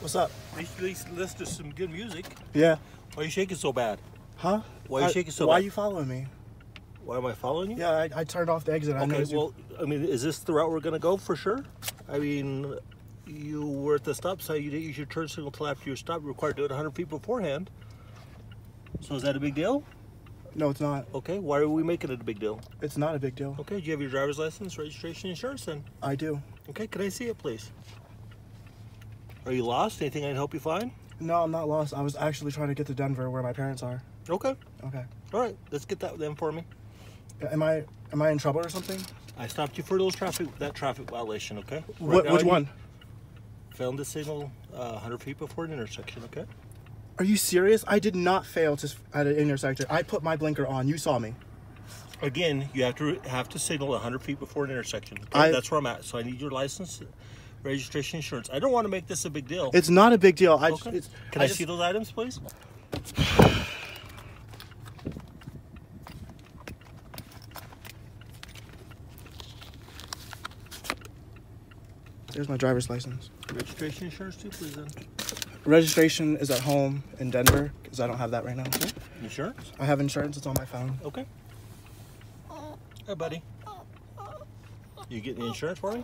What's up? At least, listen to some good music. Yeah. Why are you shaking so bad? Huh? Why are you I- shaking so Why bad? are you following me? Why am I following you? Yeah, I, I turned off the exit. I Okay, you- well, I mean, is this the route we're gonna go for sure? I mean, you were at the stop sign. You didn't use your turn signal till after you stopped. You're required to do it 100 feet beforehand. So is that a big deal? No, it's not. Okay, why are we making it a big deal? It's not a big deal. Okay, do you have your driver's license, registration, insurance then? I do. Okay, can I see it, please? Are you lost? Anything I can help you find? No, I'm not lost. I was actually trying to get to Denver where my parents are. Okay, Okay. all right, let's get that then for me. Am I am I in trouble or something? I stopped you for those traffic that traffic violation. Okay. What, which one? Failed to signal uh, 100 feet before an intersection. Okay. Are you serious? I did not fail to at an intersection. I put my blinker on. You saw me. Again, you have to have to signal 100 feet before an intersection. Okay? I- That's where I'm at. So I need your license, registration, insurance. I don't want to make this a big deal. It's not a big deal. I just, okay. it's, Can I, just- see those items, please? There's my driver's license. Registration, insurance, too, please. Then Registration is at home in Denver because I don't have that right now. insurance. I have insurance. It's on my phone. Okay. Hey, buddy. You getting the insurance for me?